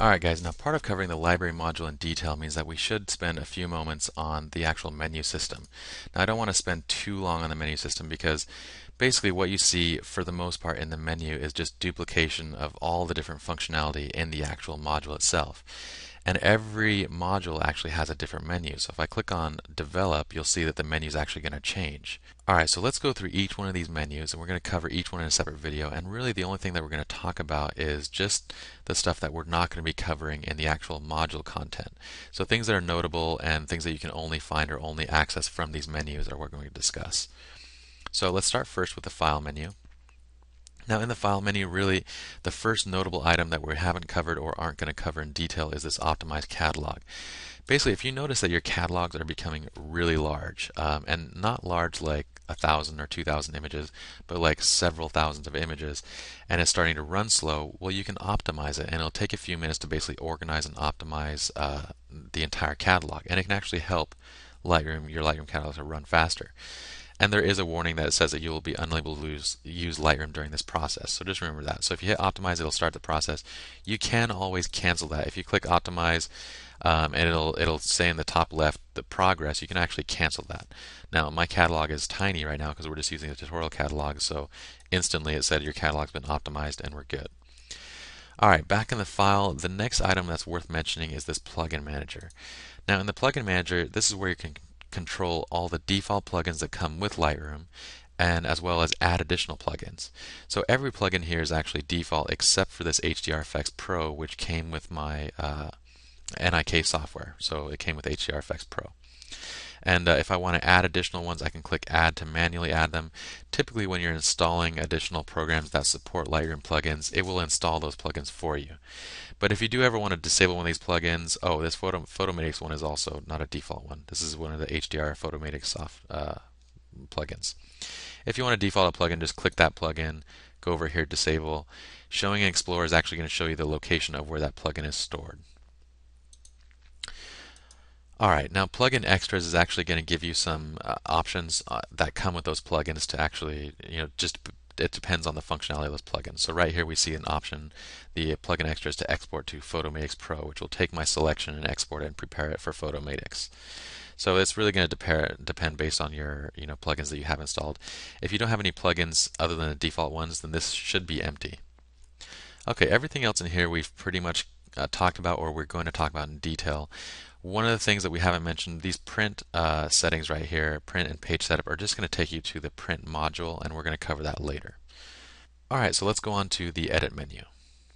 Alright guys, now part of covering the library module in detail means that we should spend a few moments on the actual menu system. Now I don't want to spend too long on the menu system because basically what you see for the most part in the menu is just duplication of all the different functionality in the actual module itself. And every module actually has a different menu. So if I click on develop, you'll see that the menu is actually going to change. Alright, so let's go through each one of these menus and we're going to cover each one in a separate video. And really the only thing that we're going to talk about is just the stuff that we're not going to be covering in the actual module content. So things that are notable and things that you can only find or only access from these menus are what we're going to discuss. So let's start first with the file menu. Now in the file menu, really the first notable item that we haven't covered or aren't going to cover in detail is this optimized catalog. Basically, if you notice that your catalogs are becoming really large, um, and not large like a thousand or two thousand images, but like several thousands of images, and it's starting to run slow, well, you can optimize it, and it'll take a few minutes to basically organize and optimize uh, the entire catalog, and it can actually help Lightroom, your Lightroom catalog to run faster. And there is a warning that says that you will be unable to use, use Lightroom during this process. So just remember that. So if you hit optimize, it'll start the process. You can always cancel that. If you click optimize, um, and it'll it'll say in the top left the progress. You can actually cancel that. Now my catalog is tiny right now because we're just using the tutorial catalog. So instantly it said your catalog's been optimized and we're good. All right, back in the file, the next item that's worth mentioning is this plugin manager. Now in the plugin manager, this is where you can control all the default plugins that come with Lightroom and as well as add additional plugins. So every plugin here is actually default except for this HDR Efex Pro which came with my uh, NIK software. So it came with HDR Efex Pro. And uh, if I want to add additional ones, I can click Add to manually add them. Typically, when you're installing additional programs that support Lightroom plugins, it will install those plugins for you. But if you do ever want to disable one of these plugins, oh, this Photo, Photomatix one is also not a default one. This is one of the HDR Photomatix soft uh, plugins. If you want to default a plugin, just click that plugin, go over here, disable. Showing in Explorer is actually going to show you the location of where that plugin is stored. Alright, now plugin extras is actually going to give you some uh, options uh, that come with those plugins to actually, you know, just it depends on the functionality of those plugins. So right here we see an option, the plugin extras to export to Photomatix Pro, which will take my selection and export it and prepare it for Photomatix. So it's really going to depend based on your you know plugins that you have installed. If you don't have any plugins other than the default ones, then this should be empty. Okay, everything else in here we've pretty much uh, talked about or we're going to talk about in detail. One of the things that we haven't mentioned, these print uh, settings right here, print and page setup, are just going to take you to the print module, and we're going to cover that later. Alright, so let's go on to the edit menu.